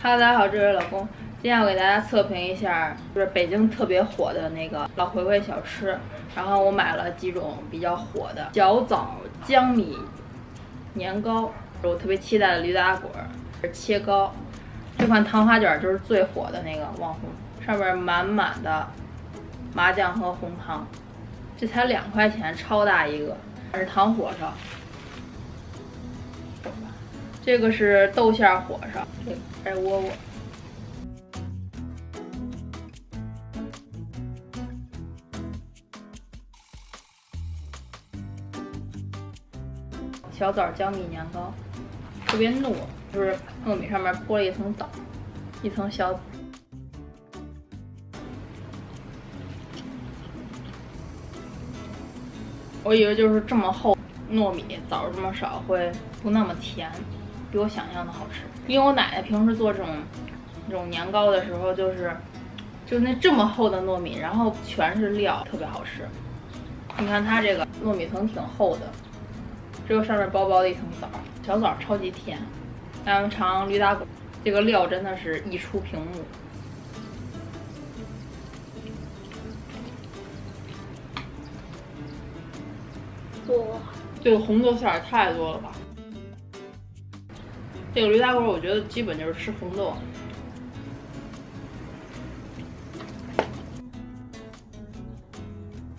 哈喽，大家好，这是老公，今天我给大家测评一下，就是北京特别火的那个老回回小吃。然后我买了几种比较火的小枣江米年糕，我特别期待的驴打滚切糕。这款糖花卷就是最火的那个网红，上面满满的麻酱和红糖，这才两块钱，超大一个，是糖火烧。这个是豆馅火烧，这个白窝窝。小枣江米年糕，特别糯，就是糯米上面铺了一层枣，一层小。我以为就是这么厚糯米，枣这么少会不那么甜。比我想象的好吃，因为我奶奶平时做这种这种年糕的时候，就是就那这么厚的糯米，然后全是料，特别好吃。你看它这个糯米层挺厚的，只有上面薄薄的一层枣，小枣超级甜。咱们尝驴打滚，这个料真的是溢出屏幕。哇，这个红豆馅也太多了吧！这个驴打滚，我觉得基本就是吃红豆。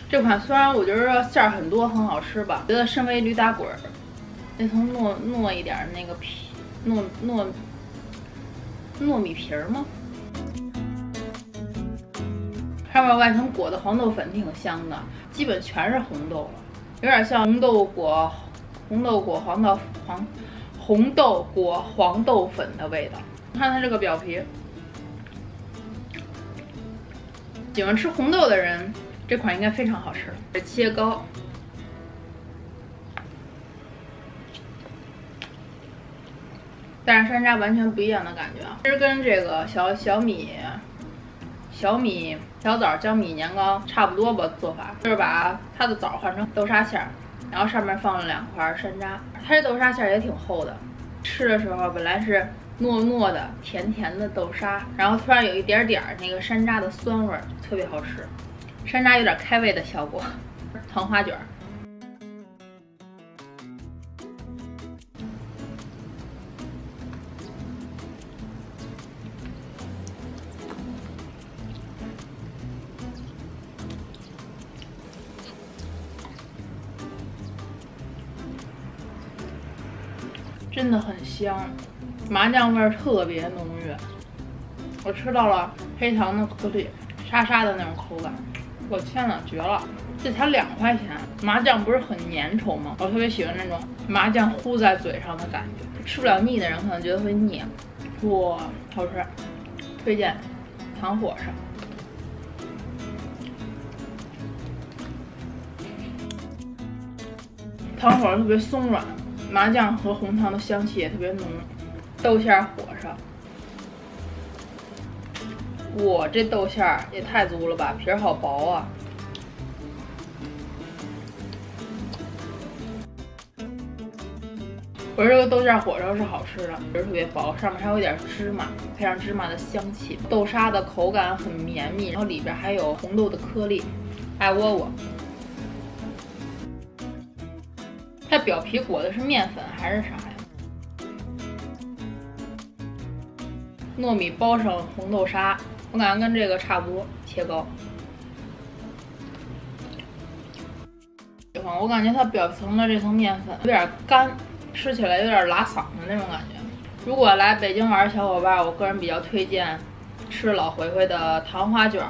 这款虽然我觉得馅儿很多，很好吃吧，觉得身为驴打滚，那层糯糯一点那个皮糯糯糯米皮儿吗？上面外层裹的黄豆粉挺香的，基本全是红豆了，有点像红豆裹红豆裹黄豆黄。红豆裹黄豆粉的味道，看它这个表皮，喜欢吃红豆的人，这款应该非常好吃。切糕，但是山楂完全不一样的感觉啊，其实跟这个小小米、小米小枣江米年糕差不多吧，做法就是把它的枣换成豆沙馅儿。然后上面放了两块山楂，它这豆沙馅也挺厚的。吃的时候本来是糯糯的、甜甜的豆沙，然后突然有一点点那个山楂的酸味，特别好吃。山楂有点开胃的效果。糖花卷。真的很香，麻酱味儿特别浓郁。我吃到了黑糖的颗粒，沙沙的那种口感。我天呐，绝了！这才两块钱，麻酱不是很粘稠吗？我特别喜欢那种麻酱糊在嘴上的感觉。吃不了腻的人可能觉得会腻。哇，好吃，推荐。糖火烧，糖火烧特别松软。麻酱和红糖的香气也特别浓，豆馅火烧，哇，这豆馅儿也太足了吧，皮儿好薄啊！我这个豆馅火烧是好吃的，皮儿特别薄，上面还有点芝麻，配上芝麻的香气，豆沙的口感很绵密，然后里边还有红豆的颗粒，爱窝窝。它表皮裹的是面粉还是啥呀？糯米包上红豆沙，我感觉跟这个差不多。切糕，我感觉它表层的这层面粉有点干，吃起来有点拉嗓子那种感觉。如果来北京玩的小伙伴，我个人比较推荐吃老回回的糖花卷、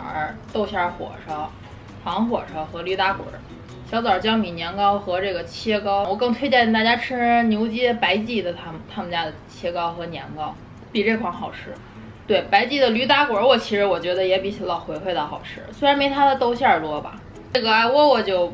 豆馅火烧、糖火烧和驴打滚。小枣江米年糕和这个切糕，我更推荐大家吃牛街白记的他们他们家的切糕和年糕，比这款好吃。对，白记的驴打滚，我其实我觉得也比老回回的好吃，虽然没它的豆馅多吧。这个爱窝窝就。